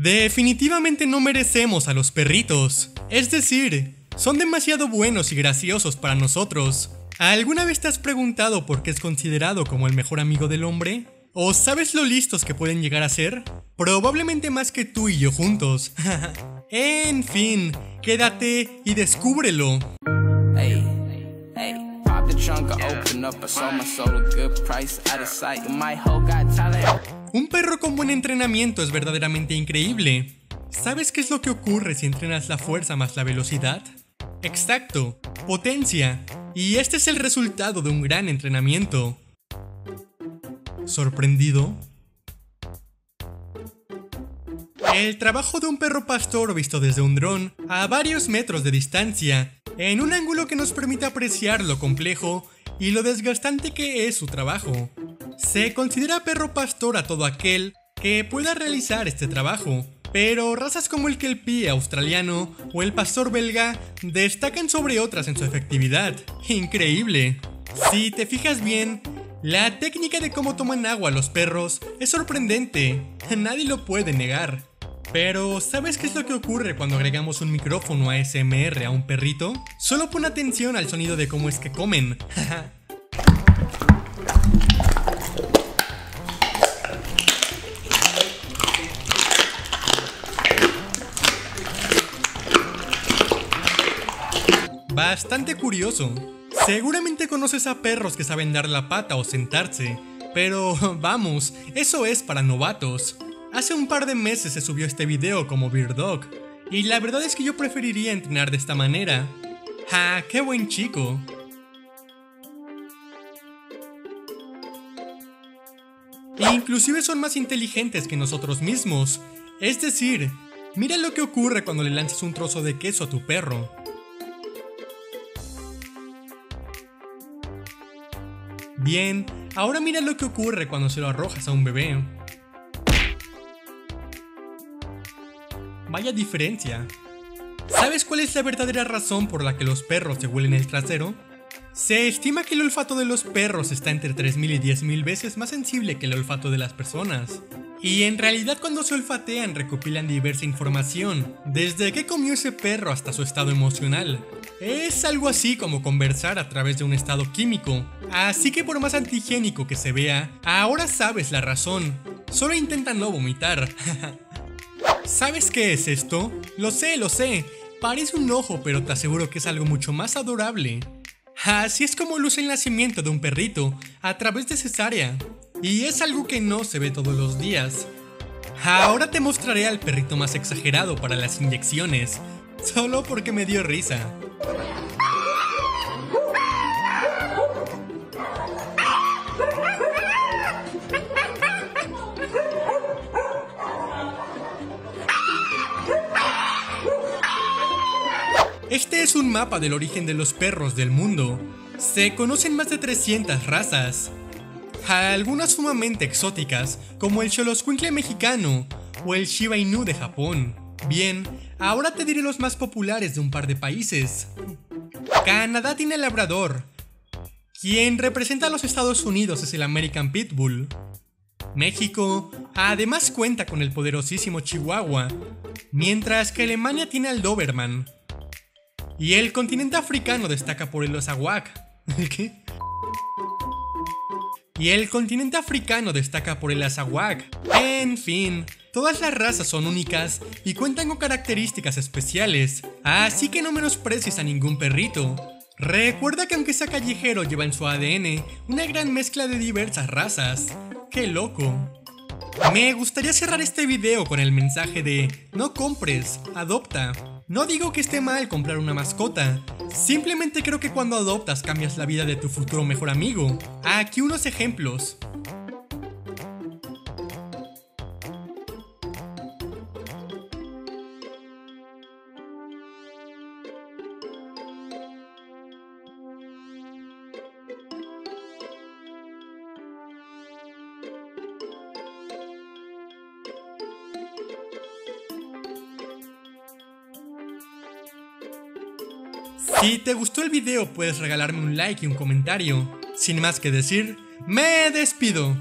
Definitivamente no merecemos a los perritos. Es decir, son demasiado buenos y graciosos para nosotros. ¿Alguna vez te has preguntado por qué es considerado como el mejor amigo del hombre? ¿O sabes lo listos que pueden llegar a ser? Probablemente más que tú y yo juntos. en fin, quédate y descúbrelo. Un perro con buen entrenamiento es verdaderamente increíble. ¿Sabes qué es lo que ocurre si entrenas la fuerza más la velocidad? Exacto, potencia. Y este es el resultado de un gran entrenamiento. ¿Sorprendido? El trabajo de un perro pastor visto desde un dron a varios metros de distancia, en un ángulo que nos permite apreciar lo complejo y lo desgastante que es su trabajo. Se considera perro pastor a todo aquel que pueda realizar este trabajo, pero razas como el kelpie australiano o el pastor belga destacan sobre otras en su efectividad. Increíble. Si te fijas bien, la técnica de cómo toman agua los perros es sorprendente, nadie lo puede negar. Pero, ¿sabes qué es lo que ocurre cuando agregamos un micrófono ASMR a un perrito? Solo pon atención al sonido de cómo es que comen. Bastante curioso. Seguramente conoces a perros que saben dar la pata o sentarse, pero vamos, eso es para novatos. Hace un par de meses se subió este video como Beard Dog, y la verdad es que yo preferiría entrenar de esta manera. ¡Ja! ¡Qué buen chico! Inclusive son más inteligentes que nosotros mismos. Es decir, mira lo que ocurre cuando le lanzas un trozo de queso a tu perro. Bien, ahora mira lo que ocurre cuando se lo arrojas a un bebé. Vaya diferencia. ¿Sabes cuál es la verdadera razón por la que los perros se huelen el trasero? Se estima que el olfato de los perros está entre 3.000 y 10.000 veces más sensible que el olfato de las personas. Y en realidad cuando se olfatean recopilan diversa información, desde qué comió ese perro hasta su estado emocional. Es algo así como conversar a través de un estado químico. Así que por más antigénico que se vea, ahora sabes la razón. Solo intenta no vomitar. ¿Sabes qué es esto? Lo sé, lo sé. Parece un ojo, pero te aseguro que es algo mucho más adorable. Así es como luce el nacimiento de un perrito, a través de cesárea. Y es algo que no se ve todos los días. Ahora te mostraré al perrito más exagerado para las inyecciones, solo porque me dio risa. Este es un mapa del origen de los perros del mundo. Se conocen más de 300 razas. Algunas sumamente exóticas, como el Xoloscuincle mexicano o el Shiba Inu de Japón. Bien, ahora te diré los más populares de un par de países. Canadá tiene Labrador. Quien representa a los Estados Unidos es el American Pitbull. México además cuenta con el poderosísimo Chihuahua, mientras que Alemania tiene al Doberman. Y el continente africano destaca por el Osahuac. qué? Y el continente africano destaca por el Azahuac. En fin, todas las razas son únicas y cuentan con características especiales, así que no menosprecies a ningún perrito. Recuerda que aunque sea callejero lleva en su ADN una gran mezcla de diversas razas. ¡Qué loco! Me gustaría cerrar este video con el mensaje de no compres, adopta. No digo que esté mal comprar una mascota, simplemente creo que cuando adoptas cambias la vida de tu futuro mejor amigo. Aquí unos ejemplos. Si te gustó el video puedes regalarme un like y un comentario. Sin más que decir, me despido.